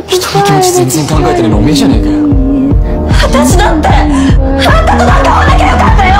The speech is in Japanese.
人の気持ち全然考えてねえのおめえじゃねえかよ。私だってあんたとなんか会わなきゃよかったよ。